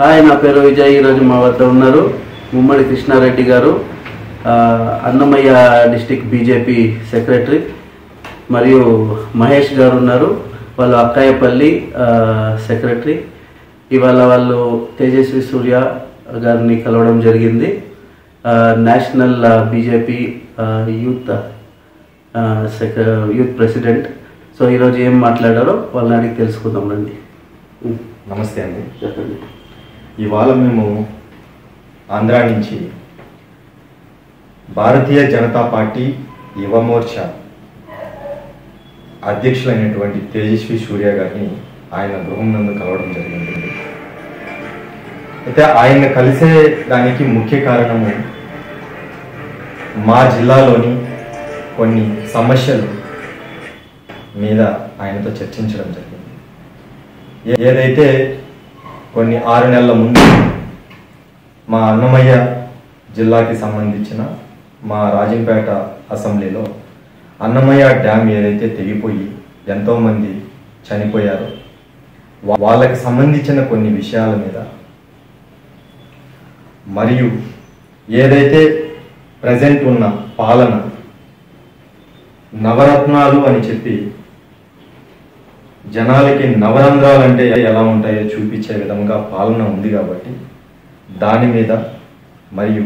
Hi నా పేరు విజయ్. ఈరోజు మా వద్ద ఉన్నారు ముమ్మడి కృష్ణారెడ్డి గారు అన్నమయ్య డిస్టిక్ బీజేపీ సెక్రటరీ మరియు మహేష్ గారు ఉన్నారు వాళ్ళు అక్కాయపల్లి సెక్రటరీ. ఇవాళ వాళ్ళు తేజస్వి సూర్య గారిని కలవడం జరిగింది. నేషనల్ బీజేపీ యూత్ సెక యూత్ ప్రెసిడెంట్. సో ఈరోజు ఏం మాట్లాడారో వాళ్ళని అడిగి తెలుసుకుందాం రండి. నమస్తే అండి. చెప్పండి. ఇవాళ మేము ఆంధ్రా నుంచి భారతీయ జనతా పార్టీ యువ మోర్చా అధ్యక్షులైనటువంటి తేజస్వి సూర్య గారిని ఆయన గృహం నందు కలవడం జరిగింది. అయితే ఆయన కలిసే దానికి ముఖ్య కారణము మా జిల్లాలోని కొన్ని సమస్యలు మీద ఆయనతో చర్చించడం జరిగింది. ఏదైతే కొన్ని ఆరు నెలల ముందు మా అన్నమయ్య జిల్లాకి సంబంధించిన మా రాజంపేట అసెంబ్లీలో అన్నమయ్య డ్యామ్ ఏదైతే తెగిపోయి ఎంతోమంది చనిపోయారో వాళ్ళకి సంబంధించిన కొన్ని విషయాల మీద మరియు ఏదైతే ప్రజెంట్ ఉన్న పాలన నవరత్నాలు అని చెప్పి జనాలకి నవరంధ్రాలు అంటే ఎలా ఉంటాయో చూపించే విధంగా పాలన ఉంది కాబట్టి దాని మీద మరియు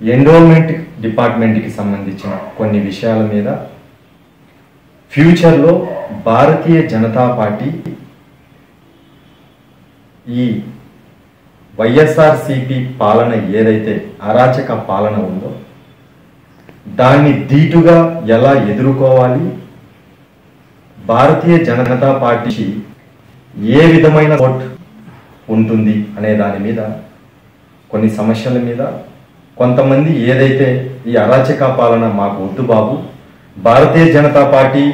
ఎన్రోల్మెంట్ డిపార్ట్మెంట్కి సంబంధించిన కొన్ని విషయాల మీద ఫ్యూచర్లో భారతీయ జనతా పార్టీ ఈ వైఎస్ఆర్సిపి పాలన ఏదైతే అరాచక పాలన ఉందో దాన్ని ధీటుగా ఎలా ఎదుర్కోవాలి? భారతీయ జనతా పార్టీకి ఏ విధమైన ఓట్ ఉంటుంది అనే దాని మీద కొన్ని సమస్యల మీద కొంతమంది ఏదైతే ఈ అరాచక పాలన మాకు వద్దు బాబు భారతీయ జనతా పార్టీ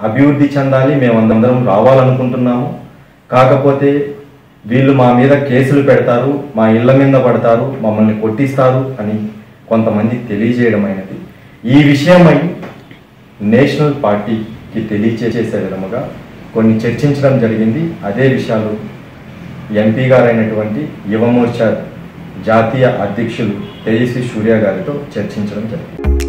అభివృద్ధి చెందాలి మేమందరం రావాలనుకుంటున్నాము. కాకపోతే వీళ్ళు మా మీద కేసులు పెడతారు మా ఇళ్ళ మీద పడతారు మమ్మల్ని కొట్టిస్తారు అని కొంతమంది తెలియజేయడమైనది ఈ విషయమై నేషనల్ పార్టీ కి తెలియచేసే విధముగా కొన్ని చర్చించడం జరిగింది. అదే విషయాలు ఎంపీ గారైనటువంటి యువమోర్చా జాతీయ అధ్యక్షులు తేజస్వి సూర్య గారితో చర్చించడం జరిగింది.